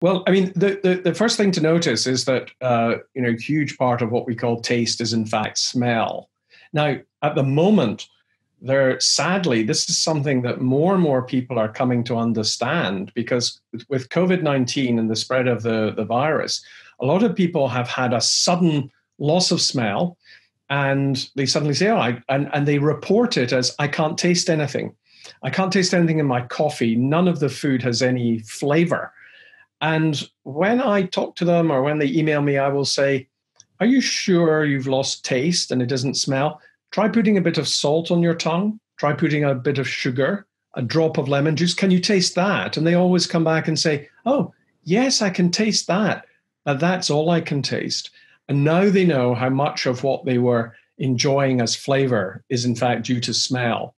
Well, I mean, the, the, the, first thing to notice is that, uh, you know, a huge part of what we call taste is in fact smell. Now, at the moment, there sadly, this is something that more and more people are coming to understand because with COVID 19 and the spread of the, the virus, a lot of people have had a sudden loss of smell and they suddenly say, oh, I, and, and they report it as, I can't taste anything. I can't taste anything in my coffee. None of the food has any flavor. And when I talk to them or when they email me, I will say, Are you sure you've lost taste and it doesn't smell? Try putting a bit of salt on your tongue. Try putting a bit of sugar, a drop of lemon juice. Can you taste that? And they always come back and say, Oh, yes, I can taste that. But that's all I can taste. And now they know how much of what they were enjoying as flavor is in fact due to smell.